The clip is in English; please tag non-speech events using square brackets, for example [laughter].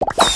you [laughs]